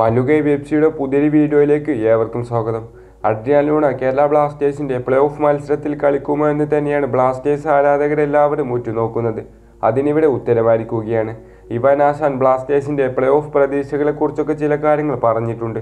മല്ലുകൈ വെബ്സിയുടെ പുതിയൊരു വീഡിയോയിലേക്ക് ഏവർക്കും സ്വാഗതം. അഡ്രിയാൻ ലൂണ കേരള ബ്ലാസ്റ്റേഴ്സിന്റെ പ്ലേ ഓഫ് മത്സരത്തിൽ കളിക്കുമോ എന്ന് തന്നെയാണ് ബ്ലാസ്റ്റേഴ്സ് ആരാധകരെല്ലാവരും ഉറ്റുനോക്കുന്നത്. അതിനിവിടെ ഉത്തരമായിരിക്കുകയാണ് ഇവാൻ ആശാൻ ബ്ലാസ്റ്റേഴ്സിന്റെ പ്ലേ ഓഫ് പ്രതീക്ഷകളെക്കുറിച്ചൊക്കെ ചില കാര്യങ്ങൾ പറഞ്ഞിട്ടുണ്ട്.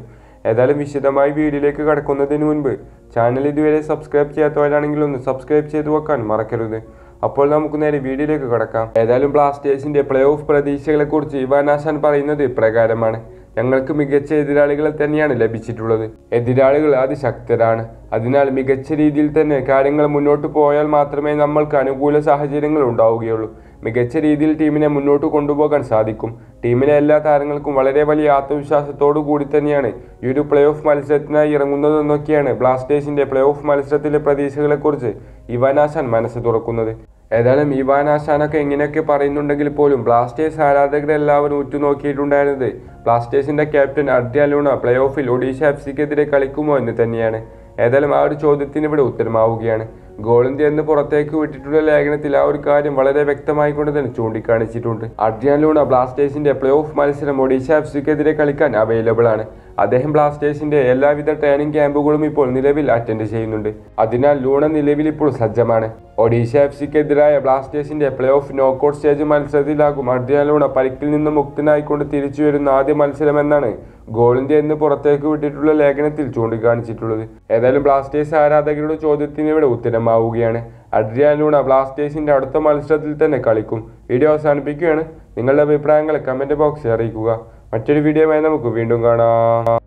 ഏതായാലും വിശദമായി വീഡിയോയിലേക്ക് കടക്കുന്നതിന് മുൻപ് ചാനൽ ഇതുവരെ സബ്സ്ക്രൈബ് ചെയ്യാത്തവരാണെങ്കിൽ ഒന്ന് സബ്സ്ക്രൈബ് ചെയ്തു വെക്കാൻ മറക്കരുത്. അപ്പോൾ നമുക്ക് നേരെ വീഡിയോയിലേക്ക് കടക്കാം. ഏതായാലും ബ്ലാസ്റ്റേഴ്സിന്റെ പ്ലേ ഓഫ് പ്രതീക്ഷകളെക്കുറിച്ച് ഇവാൻ ആശാൻ പറയുന്നത് ഇപ്രകാരമാണ്. ഞങ്ങൾക്ക് മികച്ച എതിരാളികളെ തന്നെയാണ് ലഭിച്ചിട്ടുള്ളത്. എതിരാളികൾ അതിശക്തരാണ്. അതിനാൽ മികച്ച രീതിയിൽ തന്നെ കാര്യങ്ങൾ മുന്നോട്ട് പോയാൽ മാത്രമേ നമ്മൾക്ക് അനുകൂല സാഹചര്യങ്ങൾ ഉണ്ടാവുകയുള്ളൂ. മികച്ച രീതിയിൽ ടീമിനെ മുന്നോട്ട് കൊണ്ടുപോകാൻ സാധിക്കും. ടീമിലെ എല്ലാ താരങ്ങൾക്കും വളരെ വലിയ ആത്മവിശ്വാസത്തോടു കൂടി തന്നെയാണ് ഈ ഒരു പ്ലേ ഓഫ് മത്സരത്തിനായി ഇറങ്ങുന്നതെന്നൊക്കെയാണ് ബ്ലാസ്റ്റേഴ്സിന്റെ പ്ലേ ഓഫ് മത്സരത്തിലെ പ്രതീക്ഷകളെക്കുറിച്ച് ഇവാനാശാൻ മനസ്സ് തുറക്കുന്നത്. ഏതായാലും ഇവാൻ ആശാനൊക്കെ ഇങ്ങനെയൊക്കെ പറയുന്നുണ്ടെങ്കിൽ പോലും ബ്ലാസ്റ്റേഴ്സ് ആരാധകരെല്ലാവരും ഉറ്റുനോക്കിയിട്ടുണ്ടായിരുന്നത്. ബ്ലാസ്റ്റേഴ്സിന്റെ ക്യാപ്റ്റൻ അഡ്രിയ ലൂണ പ്ലേ ഓഫിൽ ഒഡീഷ എഫ് സിക്കെതിരെ കളിക്കുമോ എന്ന് തന്നെയാണ്. ഏതായാലും ആ ഒരു ചോദ്യത്തിന് ഇവിടെ ഉത്തരമാവുകയാണ്. ഗോളിന്ത്യ എന്ന് പുറത്തേക്ക് വിട്ടിട്ടുള്ള ലേഖനത്തിൽ ആ ഒരു കാര്യം വളരെ വ്യക്തമായി കൊണ്ട് തന്നെ ചൂണ്ടിക്കാണിച്ചിട്ടുണ്ട്. അഡ്രിയാൻ ലൂണ ബ്ലാസ്റ്റേഴ്സിന്റെ പ്ലേ ഓഫ് മത്സരം ഒഡീഷ എഫ് സിക്കെതിരെ കളിക്കാൻ അവൈലബിൾ ആണ്. അദ്ദേഹം ബ്ലാസ്റ്റേഴ്സിന്റെ എല്ലാവിധ ട്രെയിനിങ് ക്യാമ്പുകളും ഇപ്പോൾ നിലവിൽ അറ്റൻഡ് ചെയ്യുന്നുണ്ട്. അതിനാൽ ലൂണ നിലവിൽ ഇപ്പോൾ സജ്ജമാണ്. ഒഡീഷ എഫ് സിക്കെതിരായ ബ്ലാസ്റ്റേഴ്സിന്റെ പ്ലേ ഓഫ് നോക്കൌട്ട് സ്റ്റേജ് മത്സരത്തിലാകും അഡ്രിയാൻ ലൂണ പരിക്കിൽ നിന്ന് മുക്തനായിക്കൊണ്ട് തിരിച്ചു വരുന്ന ആദ്യ മത്സരമെന്നാണ് ഗോളിന്റെ എന്ന് പുറത്തേക്ക് വിട്ടിട്ടുള്ള ലേഖനത്തിൽ ചൂണ്ടിക്കാണിച്ചിട്ടുള്ളത്. ഏതായാലും ബ്ലാസ്റ്റേഴ്സ് ആരാധകരുടെ ചോദ്യത്തിന് ഇവിടെ ഉത്തരമാവുകയാണ്. അഡ്രിയാൻ ലൂണ ബ്ലാസ്റ്റേഴ്സിന്റെ അടുത്ത മത്സരത്തിൽ തന്നെ കളിക്കും. വീഡിയോ അവസാനിപ്പിക്കുകയാണ്. നിങ്ങളുടെ അഭിപ്രായങ്ങൾ കമന്റ് ബോക്സിൽ അറിയിക്കുക. മറ്റൊരു വീഡിയോയുമായി നമുക്ക് വീണ്ടും കാണാം.